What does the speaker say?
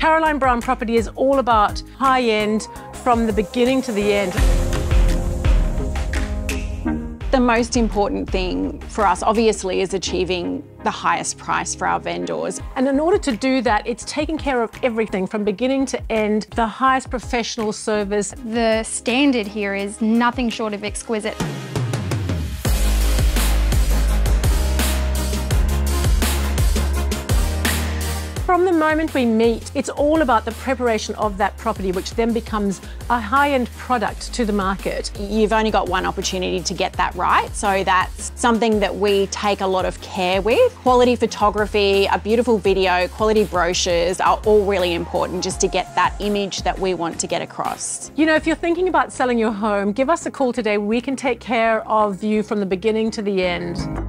Caroline Brown Property is all about high end from the beginning to the end. The most important thing for us, obviously, is achieving the highest price for our vendors. And in order to do that, it's taking care of everything from beginning to end, the highest professional service. The standard here is nothing short of exquisite. From the moment we meet, it's all about the preparation of that property, which then becomes a high end product to the market. You've only got one opportunity to get that right, so that's something that we take a lot of care with. Quality photography, a beautiful video, quality brochures are all really important just to get that image that we want to get across. You know, if you're thinking about selling your home, give us a call today. We can take care of you from the beginning to the end.